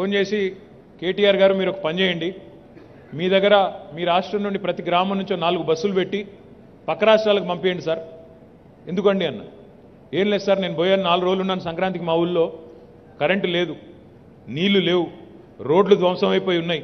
Phone చేసి కేటీఆర్ గారు మీరు ఒక పని చేయండి. మీ దగ్గర మీ రాష్ట్రం నుండి ప్రతి గ్రామం నుంచో నాలుగు బస్సులు పెట్టి పక్క రాష్ట్రాలకు పంపేయండి సార్. ఎందుకండి అన్న? ఏం లేదు సార్ నేను పోయాను నాలుగు రోజులు ఉన్నాను సంక్రాంతికి మా ఊళ్ళో. కరెంటు లేదు నీళ్ళు లేవు రోడ్లు ధ్వంసం అయిపోయి ఉన్నాయి.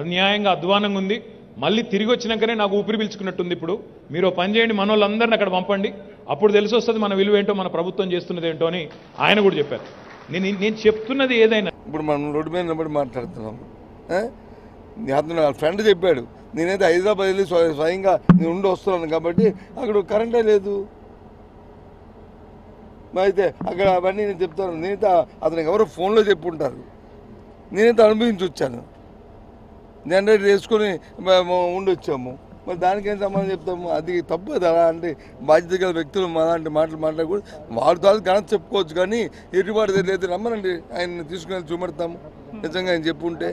అన్యాయంగా అధ్వానంగా ఉంది. మళ్ళీ తిరిగి వచ్చినాకనే నాకు ఊపిరి పీల్చుకున్నట్టుంది ఇప్పుడు. మీరు పని చేయండి మన వాళ్ళందరిని అక్కడ పంపండి. అప్పుడు తెలిసి వస్తుంది మన విలువ ఏంటో మన ప్రభుత్వం చేస్తున్నది ఏంటో అని ఆయన కూడా చెప్పారు. నేను నేను చెప్తున్నది ఏదైనా ఇప్పుడు మనం రోడ్డు మీద నిలబడి మాట్లాడుతున్నాం. అతను వాళ్ళ ఫ్రెండ్ చెప్పాడు. నేనైతే హైదరాబాద్ వెళ్ళి స్వయంగా నేను ఉండి వస్తున్నాను కాబట్టి అక్కడ కరెంటే లేదు. అయితే అక్కడ అవన్నీ నేను చెప్తాను. నేనైతే అతనికి ఎవరో ఫోన్లో చెప్పుంటారు. నేనైతే అనుభవించి వచ్చాను. జనరేటర్ వేసుకొని మేము ఉండి వచ్చాము. మరి దానికి ఏం సమాధానం చెప్తాము అది తప్పు కదా అలా అంటే బాధ్యత గల వ్యక్తులు మా అలాంటి మాటలు మాట్లాడకూడదు. వారి తాలూకు ఘనత చెప్పుకోవచ్చు కానీ ఎటుబాటు తెలియదు రమ్మనండి. ఆయన తీసుకుని చూపెడతాము. నిజంగా ఆయన చెప్పుంటే.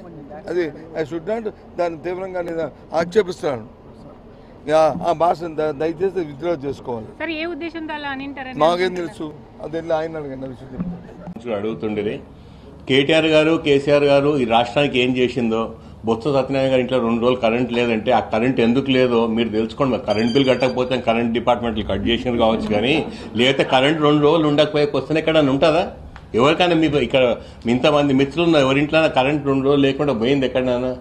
అది ఐ షుడ్ నాట్ దాన్ని తీవ్రంగా నేను ఆక్షేపిస్తున్నాను. యా- ఆ భాషను ద- దయచేసి విత్డ్రా చేసుకోవాలి. సార్ ఏ ఉద్దేశంతో అలా అనింటారని నాకేం తెలుసు? అది వెళ్ళి ఆయన అడగండి విషయం అడుగుతుండేది కేటీఆర్ గారు కేసీఆర్ గారు ఈ రాష్ట్రానికి ఏం చేసిందో బొత్స సత్యనారాయణ గారి ఇంట్లో రెండు రోజులు కరెంట్ లేదంటే ఆ కరెంట్ ఎందుకు లేదో మీరు తెలుసుకోండి మరి. కరెంట్ బిల్ కట్టకపోతే కరెంట్ డిపార్ట్మెంట్లు కట్ చేసినారు కావచ్చు కానీ లేకపోతే కరెంట్ రెండు రోజులు ఉండకపోయే క్వశ్చన్ ఎక్కడైనా ఉంటుందా? ఎవరికైనా మీకు ఇక్కడ ఇంతమంది మిత్రులు ఉన్న ఎవరింట్లో కరెంట్ రెండు రోజులు లేకుండా పోయింది ఎక్కడైనా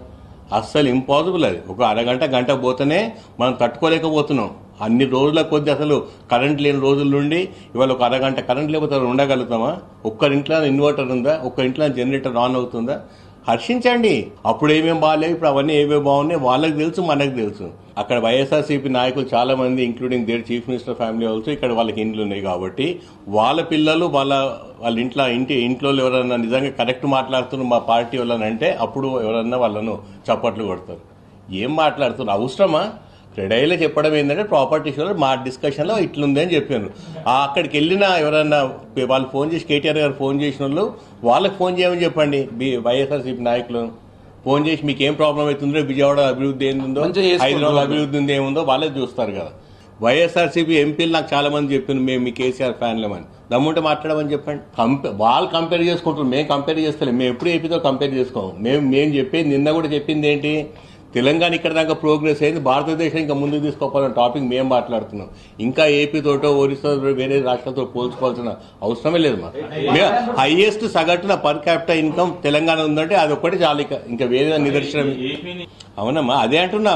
అస్సలు ఇంపాసిబుల్ అది. ఒక అరగంట గంట పోతేనే మనం తట్టుకోలేకపోతున్నాం. అన్ని రోజుల కొద్ది అసలు కరెంట్ లేని రోజుల నుండి ఇవాళ ఒక అరగంట కరెంట్ లేకపోతే ఉండగలుగుతామా? ఒక్కరింట్లో ఇన్వర్టర్ ఉందా? ఒక్క ఇంట్లో జనరేటర్ ఆన్ అవుతుందా? హర్షించండి. అప్పుడు ఏమేమి బాగాలేవు ఇప్పుడు అవన్నీ ఏమేమి బాగున్నాయి వాళ్ళకి తెలుసు మనకు తెలుసు. అక్కడ వైఎస్ఆర్సీపీ నాయకులు చాలా మంది including their chief minister family also ఇక్కడ వాళ్ళకి ఇండ్లు ఉన్నాయి కాబట్టి వాళ్ళ పిల్లలు వాళ్ళ వాళ్ళ ఇంట్లో ఇంటి ఇంట్లో ఎవరైనా నిజంగా కరెక్ట్ మాట్లాడుతున్నారు మా పార్టీ వాళ్ళని అంటే అప్పుడు ఎవరన్నా వాళ్ళను చప్పట్లు కొడతారు. ఏం మాట్లాడుతున్నారు? అవసరమా? క్రెడైలో చెప్పడం ఏంటంటే ప్రాపర్టీస్లో మా డిస్కషన్లో ఇట్లుంది అని చెప్పాను అక్కడికి వెళ్ళిన ఎవరన్నా వాళ్ళు ఫోన్ చేసి కేటీఆర్ గారు ఫోన్ చేసిన వాళ్ళు వాళ్ళకి ఫోన్ చేయమని చెప్పండి. బి వైఎస్ఆర్సీపీ నాయకులు ఫోన్ చేసి మీకు ఏం ప్రాబ్లం అవుతుందో విజయవాడ అభివృద్ధి ఏందో చేసుకుంటారు. హైదరాబాద్ అభివృద్ధి ఉంది ఏముందో వాళ్ళే చూస్తారు కదా. వైఎస్ఆర్సీపీ ఎంపీలు నాకు చాలా మంది చెప్పింది మేము మీ కేసీఆర్ ఫ్యాన్లమని దమ్ముంటే మాట్లాడమని చెప్పండి. కంపే వాళ్ళు కంపేర్ చేసుకుంటారు. మేము కంపేర్ చేస్తలేం. మేము ఎప్పుడు ఏపీతో కంపేర్ చేసుకోము. మేము మేము చెప్పేది నిన్న కూడా చెప్పింది ఏంటి? తెలంగాణ ఇక్కడ దాకా ప్రోగ్రెస్ అయింది భారతదేశం ఇంకా ముందుకు తీసుకోవాలన్న టాపిక్ మేము మాట్లాడుతున్నాం. ఇంకా ఏపీతోటో ఒరిస్సా వేరే రాష్ట్రాలతో పోల్చుకోవాల్సిన అవసరమే లేదు మా హైయెస్ట్ సగటున పర్ క్యాపిటల్ ఇన్కమ్ తెలంగాణ ఉందంటే అది ఒకటి చాలు ఇక ఇంకా వేరే నిదర్శనం. అవునమ్మా అదే అంటున్నా.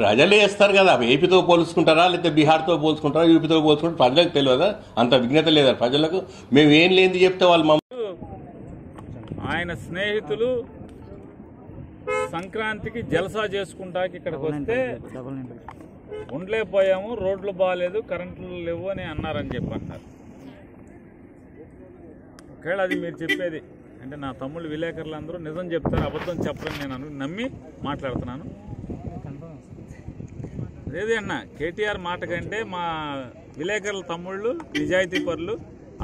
ప్రజలే వేస్తారు కదా. ఏపీతో పోల్చుకుంటారా లేకపోతే బీహార్తో పోల్చుకుంటారా యూపీతో పోల్చుకుంటారా ప్రజలకు తెలియదా? అంత విజ్ఞత లేదా ప్రజలకు? మేము ఏం లేనిది చెప్తే వాళ్ళు మమ్మల్ని ఆయన స్నేహితులు సంక్రాంతికి జలసా చేసుకుంటాకి ఇక్కడికి వస్తే ఉండలేకపోయాము రోడ్లు బాగాలేదు కరెంట్లు లేవు అని అన్నారని చెప్పి అన్నారు ఒకవేళ అది మీరు చెప్పేది అంటే నా తమ్ముళ్ళు విలేకరులు అందరూ నిజం చెప్తారు అబద్ధం చెప్పరని నేను అను నమ్మి మాట్లాడుతున్నాను. అదేది అన్న కేటీఆర్ మాట కంటే మా విలేకరుల తమ్ముళ్ళు నిజాయితీ పరులు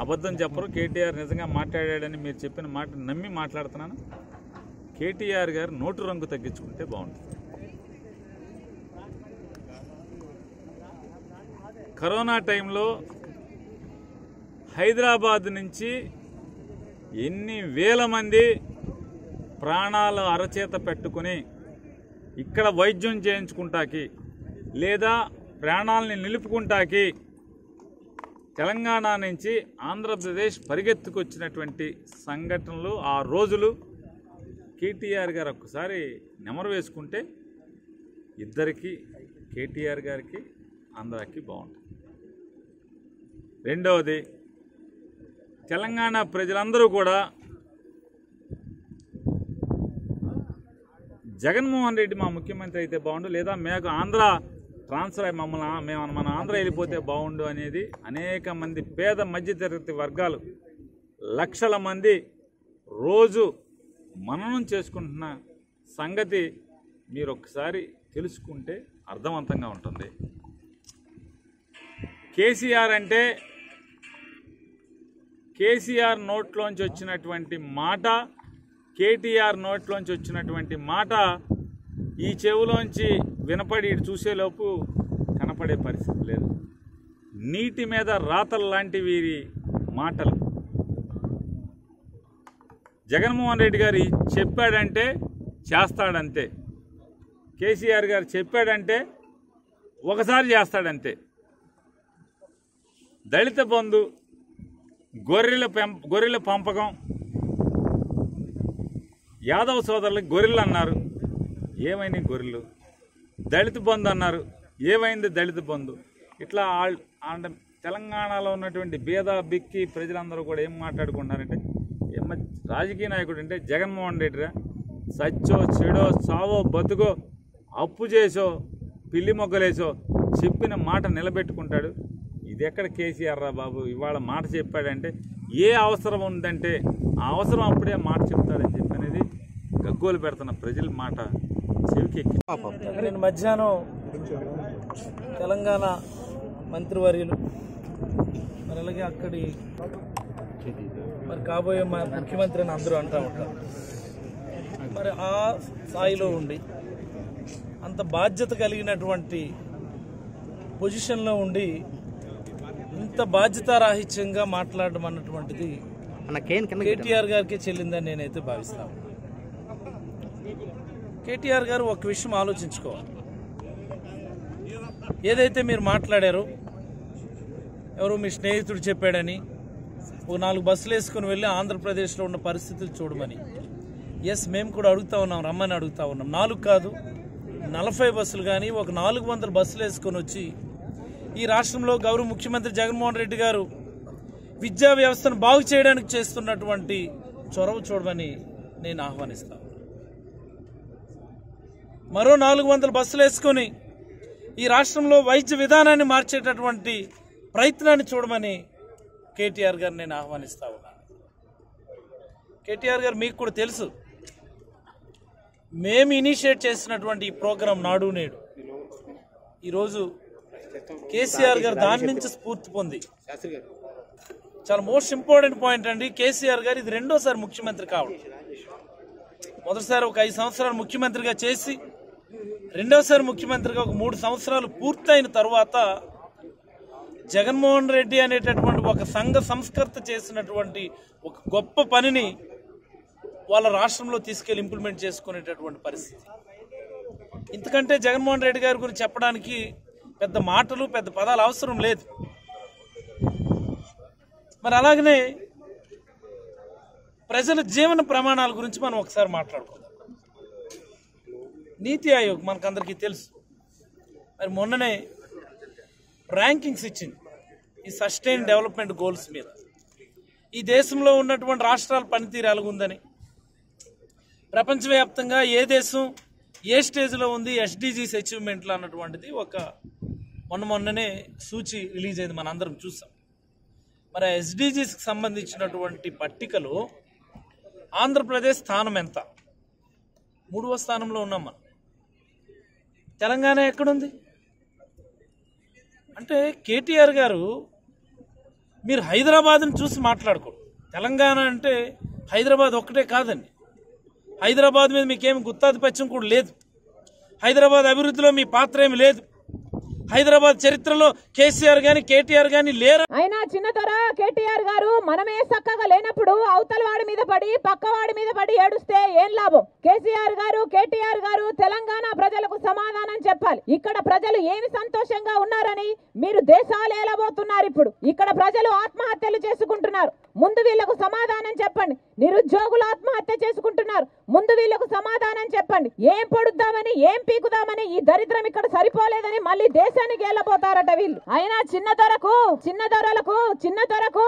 అబద్ధం చెప్పరు కేటీఆర్ నిజంగా మాట్లాడాడని మీరు చెప్పిన మాట నమ్మి మాట్లాడుతున్నాను. కేటీఆర్ గారు నోటు రంగు తగ్గించుకుంటే బాగుంటుంది. కరోనా టైంలో హైదరాబాద్ నుంచి ఎన్ని వేల మంది ప్రాణాలు అరచేత పెట్టుకుని ఇక్కడ వైద్యం చేయించుకుంటాకి లేదా ప్రాణాలని నిలుపుకుంటాకి తెలంగాణ నుంచి ఆంధ్రప్రదేశ్ పరిగెత్తుకొచ్చినటువంటి సంఘటనలు ఆ రోజులు కేటీఆర్ గారు ఒక్కసారి నెమరు వేసుకుంటే ఇద్దరికి కేటీఆర్ గారికి ఆంధ్రాకి బాగుంటుంది. రెండవది తెలంగాణ ప్రజలందరూ కూడా జగన్మోహన్ రెడ్డి మా ముఖ్యమంత్రి అయితే బాగుండు లేదా మేము ఆంధ్ర ట్రాన్స్ఫర్ అయ్యి మమ్మల్ని మేము మన ఆంధ్ర వెళ్ళిపోతే బాగుండు అనేది అనేక మంది పేద మధ్యతరగతి వర్గాలు లక్షల మంది రోజు మననం చేసుకుంటున్న సంగతి మీరు ఒకసారి తెలుసుకుంటే అర్థవంతంగా ఉంటుంది. కేసీఆర్ అంటే కేసీఆర్ నోట్లోంచి వచ్చినటువంటి మాట కేటీఆర్ నోట్లోంచి వచ్చినటువంటి మాట ఈ చెవులోంచి వినపడి ఇటు చూసేలోపు కనపడే పరిస్థితి లేదు. నీటి మీద రాతలు లాంటి వీరి మాటలు. జగన్మోహన్ రెడ్డి గారు చెప్పాడంటే చేస్తాడంతే. కేసీఆర్ గారు చెప్పాడంటే ఒకసారి చేస్తాడంతే. దళిత బంధు గొర్రెల పెం గొర్రెల పంపకం యాదవ సోదరులకు గొర్రెలు అన్నారు. ఏమైంది గొర్రెలు? దళిత బంధు అన్నారు. ఏమైంది దళిత బంధు? ఇట్లా తెలంగాణలో ఉన్నటువంటి భేద బిక్కి ప్రజలందరూ కూడా ఏం మాట్లాడుకుంటున్నారంటే రాజకీయ నాయకుడు అంటే జగన్మోహన్ రెడ్డిరా. సచ్చో చెడో సావో బతుకో అప్పు చేసో పిల్లి మొగ్గలేసో చెప్పిన మాట నిలబెట్టుకుంటాడు. ఇది ఎక్కడ కేసీఆర్ రా బాబు? ఇవాళ మాట చెప్పాడంటే ఏ అవసరం ఉందంటే ఆ అవసరం అప్పుడే మాట చెప్తాడని చెప్పి అనేది గగ్గోలు పెడుతున్న ప్రజల మాట చెవికి నేను మధ్యాహ్నం తెలంగాణ మంత్రివర్యులు. మరి అలాగే అక్కడి మరి కాబోయే మా ముఖ్యమంత్రి అని అందరూ అంటూ ఉంటారు. మరి ఆ స్థాయిలో ఉండి అంత బాధ్యత కలిగినటువంటి పొజిషన్లో ఉండి ఇంత బాధ్యతారాహిత్యంగా మాట్లాడడం అన్నటువంటిది కేటీఆర్ గారికి చెల్లిందని నేనైతే భావిస్తాను కేటీఆర్ గారు ఒక విషయం ఆలోచించుకోవాలి. ఏదైతే మీరు మాట్లాడారో ఎవరో మీ స్నేహితుడు చెప్పాడని ఓ నాలుగు బస్సులు వేసుకుని వెళ్ళి ఆంధ్రప్రదేశ్లో ఉన్న పరిస్థితులు చూడమని. ఎస్ మేము కూడా అడుగుతా ఉన్నాం రమ్మని అడుగుతా ఉన్నాం. నాలుగు కాదు నలభై బస్సులు కానీ ఒక నాలుగు వందల బస్సులు వేసుకొని వచ్చి ఈ రాష్ట్రంలో గౌరవ ముఖ్యమంత్రి జగన్మోహన్ రెడ్డి గారు విద్యా వ్యవస్థను బాగు చేయడానికి చేస్తున్నటువంటి చొరవ చూడమని నేను ఆహ్వానిస్తాను మరో నాలుగు వందల బస్సులు వేసుకొని ఈ రాష్ట్రంలో వైద్య విధానాన్ని మార్చేటటువంటి ప్రయత్నాన్ని చూడమని కేటీఆర్ గారిని నేను ఆహ్వానిస్తా ఉన్నాను. కేటీఆర్ గారు మీకు కూడా తెలుసు మేము ఇనిషియేట్ చేసినటువంటి ఈ ప్రోగ్రాం నాడు నేడు. ఈరోజు కేసీఆర్ గారు దాని నుంచి స్ఫూర్తి పొంది. చాలా మోస్ట్ ఇంపార్టెంట్ పాయింట్ అండి కేసీఆర్ గారు ఇది రెండోసారి ముఖ్యమంత్రి కావడం. మొదటిసారి ఒక ఐదు సంవత్సరాలు ముఖ్యమంత్రిగా చేసి రెండోసారి ముఖ్యమంత్రిగా ఒక మూడు సంవత్సరాలు పూర్తయిన తర్వాత జగన్మోహన్ రెడ్డి అనేటటువంటి ఒక సంఘ సంస్కర్త చేసినటువంటి ఒక గొప్ప పనిని వాళ్ళ రాష్ట్రంలో తీసుకెళ్ళి ఇంప్లిమెంట్ చేసుకునేటటువంటి పరిస్థితి. ఇంతకంటే జగన్మోహన్ రెడ్డి గారి గురించి చెప్పడానికి పెద్ద మాటలు పెద్ద పదాలు అవసరం లేదు. మరి అలాగనే ప్రజల జీవన ప్రమాణాల గురించి మనం ఒకసారి మాట్లాడుకుందాం. నీతి ఆయోగ్ మనకందరికీ తెలుసు. మరి మొన్ననే ర్యాంకింగ్స్ ఇచ్చింది ఈ సస్టైన్ డెవలప్మెంట్ గోల్స్ మీద. ఈ దేశంలో ఉన్నటువంటి రాష్ట్రాల పనితీరు ఎలాగుందని ప్రపంచవ్యాప్తంగా ఏ దేశం ఏ స్టేజ్లో ఉంది ఎస్డిజీస్ అచీవ్మెంట్లు అన్నటువంటిది ఒక మొన్న మొన్ననే సూచి రిలీజ్ అయింది మనందరం చూసాం. మరి ఎస్డిజీస్కి సంబంధించినటువంటి పట్టికలో ఆంధ్రప్రదేశ్ స్థానం ఎంత? మూడవ స్థానంలో ఉన్నాం మనం. తెలంగాణ ఎక్కడుంది? అంటే కేటీఆర్ గారు మీరు హైదరాబాద్ని చూసి మాట్లాడుకోరు. తెలంగాణ అంటే హైదరాబాద్ ఒక్కటే కాదండి. హైదరాబాద్ మీద మీకేమి గుత్తాధిపత్యం కూడా లేదు. హైదరాబాద్ అభివృద్ధిలో మీ పాత్ర ఏమి లేదు. హైదరాబాద్ చరిత్రలో కేసీఆర్ గాని కేటీఆర్ గాని లేరు? అయినా చిన్నతర కేటీఆర్ గారు మనమే చక్కగా లేనప్పుడు అవతల వాడి మీద పడి పక్క వాడి మీద పడి ఏడుస్తే ఏం లాభం? కేసీఆర్ గారు కేటీఆర్ గారు తెలంగాణ ప్రజలకు సమాధానం చెప్పాలి. ఇక్కడ ప్రజలు ఏమి సంతోషంగా ఉన్నారని మీరు దేశాలు ఏలబోతున్నారు ఇప్పుడు. ఇక్కడ ప్రజలు ఆత్మహత్యలు చేసుకుంటున్నారు. ముందు వీళ్ళకు సమాధానం చెప్పండి. నిరుద్యోగులు ఆత్మహత్య చేసుకుంటున్నారు. ముందు వీళ్ళకు సమాధానం చెప్పండి. ఏం పొడుద్దామని ఏం పీకుదామని ఈ దరిద్రం ఇక్కడ సరిపోలేదని మళ్ళీ దేశానికి వెళ్ళబోతారట వీళ్ళు. అయినా చిన్న దొరకు చిన్న దొరలకు చిన్న దొరకు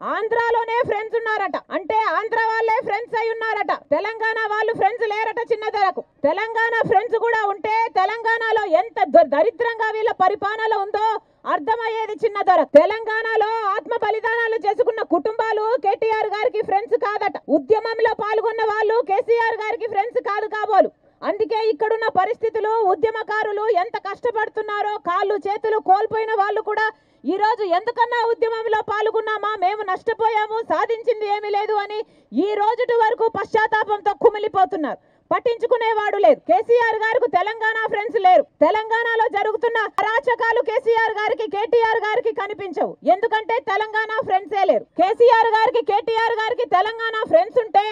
ఆంధ్రాలోనే ఫ్రెండ్స్ ఉన్నారట. అంటే ఆంధ్ర వాళ్ళే ఫ్రెండ్స్ అయి ఉన్నారట. తెలంగాణ వాళ్ళు ఫ్రెండ్స్ లేరట చిన్నదొరకు. తెలంగాణ ఫ్రెండ్స్ కూడా ఉంటే తెలంగాణలో ఎంత దరిద్రంగా వీళ్ళ పరిపాలన ఉందో అర్థమయ్యేది చిన్న దొర తెలంగాణలో ఆత్మ బలిదానాలు చేసుకున్న కుటుంబాలు కేటీఆర్ గారికి ఫ్రెండ్స్ కాదట. ఉద్యమంలో పాల్గొన్న వాళ్ళు కేసీఆర్ గారికి ఫ్రెండ్స్ కాదు కాబోలు. అందుకే ఇక్కడున్న పరిస్థితులు ఉద్యమకారులు ఎంత కష్టపడుతున్నారో కాళ్ళు చేతులు కోల్పోయిన వాళ్ళు కూడా ఈ రోజు ఎందుకన్నా ఉద్యమంలో పాల్గొన్నామా మేము నష్టపోయాము సాధించింది ఏమీ లేదు అని ఈ రోజుటి వరకు పశ్చాత్తాపంతో కుమిలిపోతున్నారు. పట్టించుకునేవాడు లేదు. కేసీఆర్ గారికి తెలంగాణ ఫ్రెండ్స్ లేరు. తెలంగాణలో జరుగుతున్న అరాచకాలు కేసీఆర్ గారికి కేటీఆర్ గారికి కనిపించవు. ఎందుకంటే తెలంగాణ ఫ్రెండ్సే లేరు. కేసీఆర్ గారికి కేటీఆర్ గారికి తెలంగాణ ఫ్రెండ్స్ ఉంటే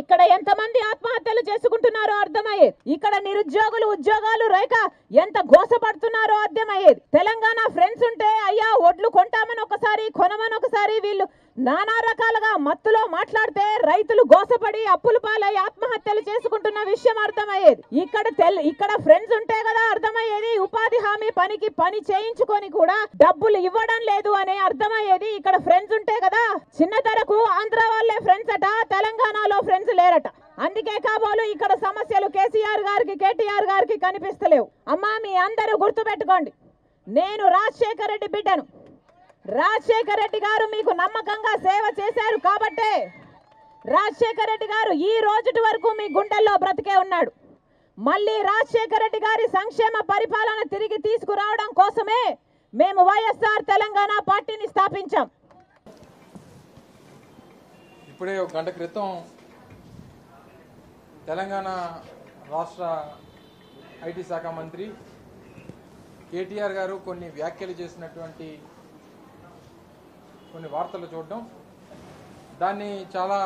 ఇక్కడ ఎంతమంది ఆత్మహత్యలు చేసుకుంటున్నారో అర్థమయ్యేది. ఇక్కడ నిరుద్యోగులు ఉద్యోగాలు రేఖ ఎంత గోసపడుతున్నారో అర్థమయ్యేది. తెలంగాణ ఫ్రెండ్స్ ఉంటే అయ్యా ఒడ్లు కొంటామని ఒకసారి కొనమని ఒకసారి వీళ్ళు నానా రకాలుగా మత్తులో మాట్లాడితే రైతులు గోసపడి అప్పుల పాలై ఆత్మహత్యలు చేసుకుంటున్న విషయం అర్థమయ్యేది. ఇక్కడ తెల్ ఇక్కడ ఫ్రెండ్స్ ఉంటే కదా అర్థమయ్యేది. ఉపాధి హామీ పనికి పని చేయించుకొని కూడా డబ్బులు ఇవ్వడం లేదు అని అర్థమయ్యేది. ఇక్కడ ఫ్రెండ్స్ ఉంటే కదా చిన్న ధరకు ఆంధ్ర వాళ్ళే ఫ్రెండ్స్ అట తెలంగాణలో ఫ్రెండ్స్ లేరట. అందుకే కాబోలు ఇక్కడ సమస్యలు కేసీఆర్ గారికి కేటీఆర్ గారికి కనిపిస్తలేవు. అమ్మా మీ అందరూ గుర్తుపెట్టుకోండి. నేను రాజశేఖర రెడ్డి బిడ్డను. రాజశేఖర రెడ్డి గారు మీకు నమ్మకంగా సేవ చేశారు కాబట్టే రాజశేఖర రెడ్డి గారు ఈ రోజుటి వరకు మీ గుండెల్లో బ్రతికే ఉన్నాడు. మళ్ళీ రాజశేఖర రెడ్డి గారి సంక్షేమ పరిపాలన తిరిగి తీసుకురావడం కోసమే మేము వైఎస్ఆర్ తెలంగాణ పార్టీని స్థాపించాం. ఇప్పుడే ఒక గంట క్రితం తెలంగాణ రాష్ట్ర ఐటీ శాఖ మంత్రి కేటీఆర్ గారు కొన్ని వ్యాఖ్యలు చేసినటువంటి కొన్ని వార్తలు చూడడం. దాన్ని చాలా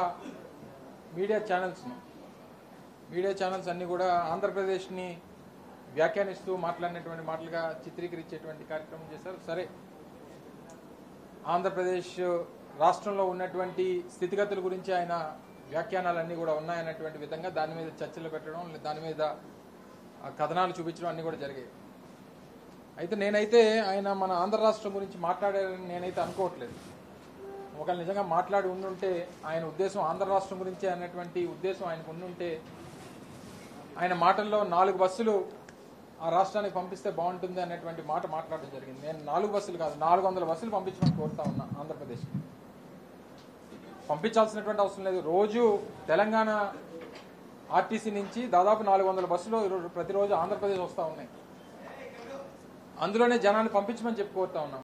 మీడియా ఛానల్స్ మీడియా ఛానల్స్ అన్నీ కూడా ఆంధ్రప్రదేశ్ని వ్యాఖ్యానిస్తూ మాట్లాడినటువంటి మాటలుగా చిత్రీకరించేటువంటి కార్యక్రమం చేశారు. సరే ఆంధ్రప్రదేశ్ రాష్ట్రంలో ఉన్నటువంటి స్థితిగతుల గురించి ఆయన వ్యాఖ్యానాలన్నీ కూడా ఉన్నాయన్నటువంటి విధంగా దాని మీద చర్చలు పెట్టడం దాని మీద కథనాలు చూపించడం అన్నీ కూడా జరిగాయి. అయితే నేనైతే ఆయన మన ఆంధ్ర రాష్ట్రం గురించి మాట్లాడారని నేనైతే అనుకోవట్లేదు. ఒకవేళ నిజంగా మాట్లాడి ఉండుంటే ఆయన ఉద్దేశం ఆంధ్ర రాష్ట్రం గురించి అనేటువంటి ఉద్దేశం ఆయనకు ఉండుంటే ఆయన మాటల్లో నాలుగు బస్సులు ఆ రాష్ట్రానికి పంపిస్తే బాగుంటుంది అనేటువంటి మాట మాట్లాడడం జరిగింది. నేను నాలుగు బస్సులు కాదు నాలుగు వందల బస్సులు పంపించమని కోరుతా ఉన్నా ఆంధ్రప్రదేశ్ పంపించాల్సినటువంటి అవసరం లేదు. రోజు తెలంగాణ ఆర్టీసీ నుంచి దాదాపు నాలుగు వందల బస్సులు ప్రతిరోజు ఆంధ్రప్రదేశ్ వస్తూ ఉన్నాయి. అందులోనే జనాన్ని పంపించమని చెప్పి కోరుతా ఉన్నాం.